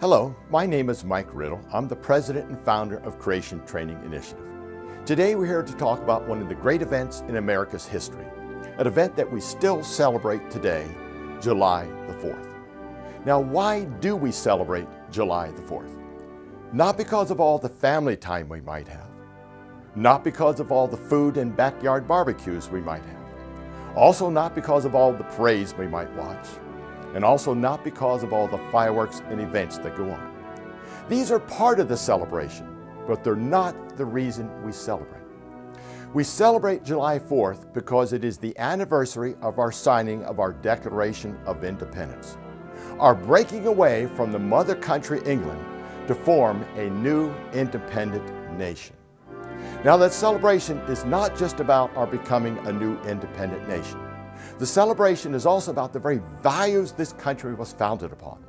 Hello, my name is Mike Riddle. I'm the president and founder of Creation Training Initiative. Today we're here to talk about one of the great events in America's history, an event that we still celebrate today, July the 4th. Now, why do we celebrate July the 4th? Not because of all the family time we might have, not because of all the food and backyard barbecues we might have, also not because of all the parades we might watch, and also not because of all the fireworks and events that go on. These are part of the celebration, but they're not the reason we celebrate. We celebrate July 4th because it is the anniversary of our signing of our Declaration of Independence, our breaking away from the mother country England to form a new independent nation. Now that celebration is not just about our becoming a new independent nation. The celebration is also about the very values this country was founded upon.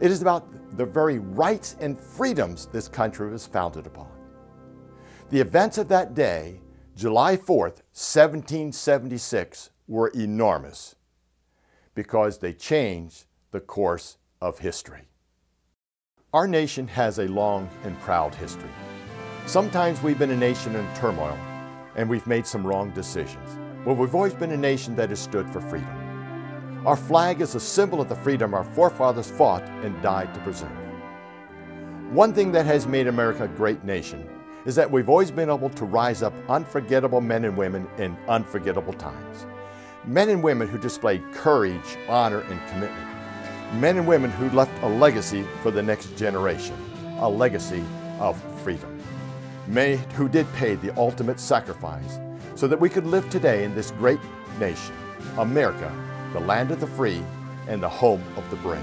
It is about the very rights and freedoms this country was founded upon. The events of that day, July 4th, 1776, were enormous because they changed the course of history. Our nation has a long and proud history. Sometimes we've been a nation in turmoil and we've made some wrong decisions. But we've always been a nation that has stood for freedom. Our flag is a symbol of the freedom our forefathers fought and died to preserve. One thing that has made America a great nation is that we've always been able to rise up unforgettable men and women in unforgettable times. Men and women who displayed courage, honor, and commitment. Men and women who left a legacy for the next generation, a legacy of freedom. Many who did pay the ultimate sacrifice so that we could live today in this great nation, America, the land of the free and the home of the brave.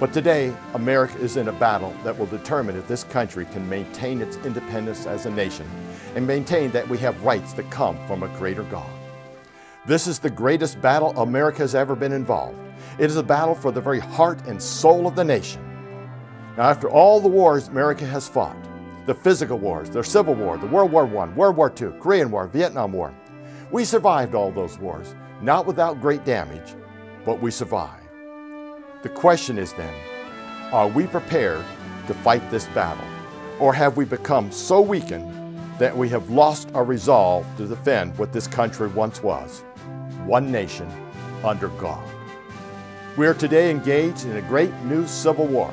But today, America is in a battle that will determine if this country can maintain its independence as a nation and maintain that we have rights that come from a greater God. This is the greatest battle America has ever been involved. It is a battle for the very heart and soul of the nation. Now, after all the wars America has fought, the physical wars, the Civil War, the World War I, World War II, Korean War, Vietnam War. We survived all those wars, not without great damage, but we survived. The question is then, are we prepared to fight this battle? Or have we become so weakened that we have lost our resolve to defend what this country once was, one nation under God? We are today engaged in a great new civil war,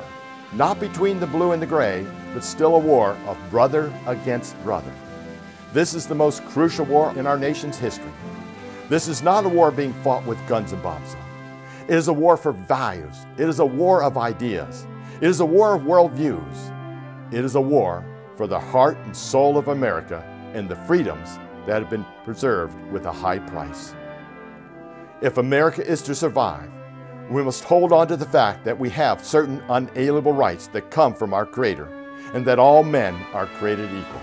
not between the blue and the gray, but still a war of brother against brother. This is the most crucial war in our nation's history. This is not a war being fought with guns and bombs. It is a war for values. It is a war of ideas. It is a war of worldviews. It is a war for the heart and soul of America and the freedoms that have been preserved with a high price. If America is to survive, we must hold on to the fact that we have certain unalienable rights that come from our Creator and that all men are created equal.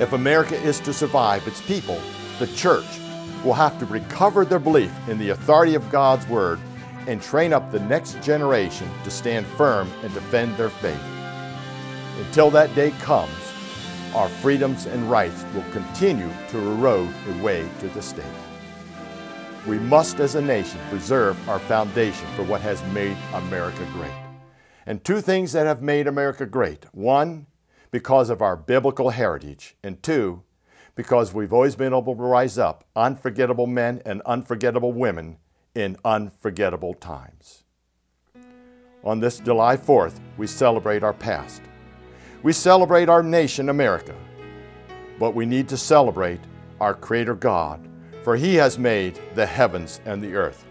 If America is to survive, its people, the church, will have to recover their belief in the authority of God's Word and train up the next generation to stand firm and defend their faith. Until that day comes, our freedoms and rights will continue to erode away to the state. We must, as a nation, preserve our foundation for what has made America great. And two things that have made America great. One, because of our biblical heritage. And two, because we've always been able to rise up unforgettable men and unforgettable women in unforgettable times. On this July 4th, we celebrate our past. We celebrate our nation, America. But we need to celebrate our Creator God, for He has made the heavens and the earth.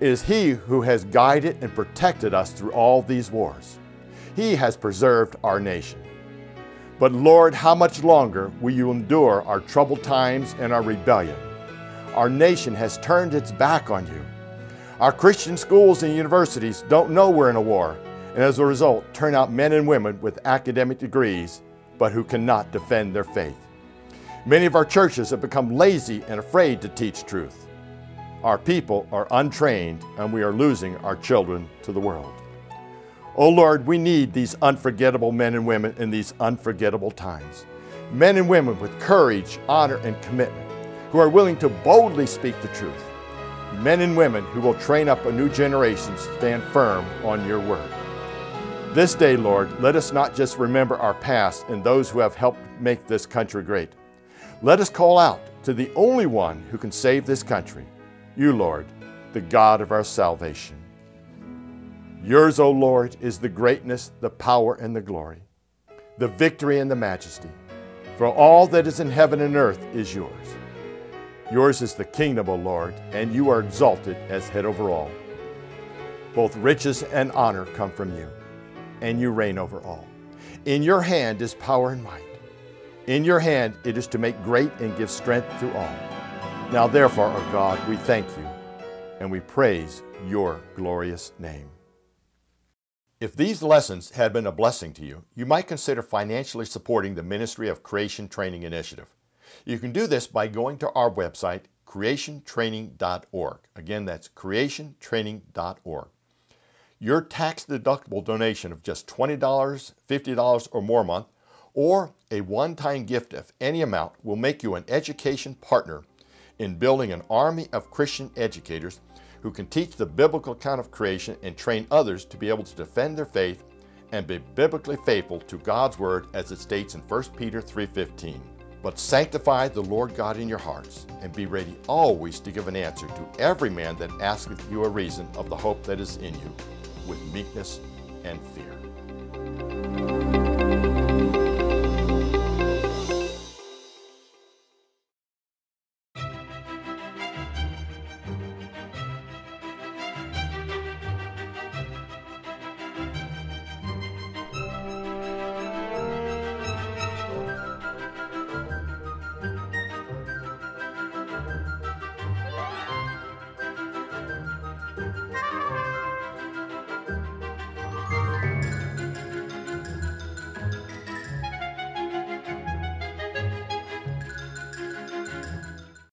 It is He who has guided and protected us through all these wars. He has preserved our nation. But Lord, how much longer will you endure our troubled times and our rebellion? Our nation has turned its back on you. Our Christian schools and universities don't know we're in a war, and as a result, turn out men and women with academic degrees, but who cannot defend their faith. Many of our churches have become lazy and afraid to teach truth. Our people are untrained and we are losing our children to the world. Oh Lord, we need these unforgettable men and women in these unforgettable times. Men and women with courage, honor, and commitment, who are willing to boldly speak the truth. Men and women who will train up a new generation to stand firm on your word. This day, Lord, let us not just remember our past and those who have helped make this country great. Let us call out to the only one who can save this country, you, Lord, the God of our salvation. Yours, O Lord, is the greatness, the power, and the glory, the victory and the majesty. For all that is in heaven and earth is yours. Yours is the kingdom, O Lord, and you are exalted as head over all. Both riches and honor come from you and you reign over all. In your hand is power and might. In your hand it is to make great and give strength to all. Now therefore, O God, we thank you and we praise your glorious name. If these lessons had been a blessing to you, you might consider financially supporting the Ministry of Creation Training Initiative. You can do this by going to our website, creationtraining.org. Again, that's creationtraining.org. Your tax deductible donation of just $20, $50, or more a month, or a one time gift of any amount will make you an education partner in building an army of Christian educators who can teach the biblical account of creation and train others to be able to defend their faith and be biblically faithful to God's word as it states in 1 Peter 3:15. But sanctify the Lord God in your hearts and be ready always to give an answer to every man that asketh you a reason of the hope that is in you with meekness and fear.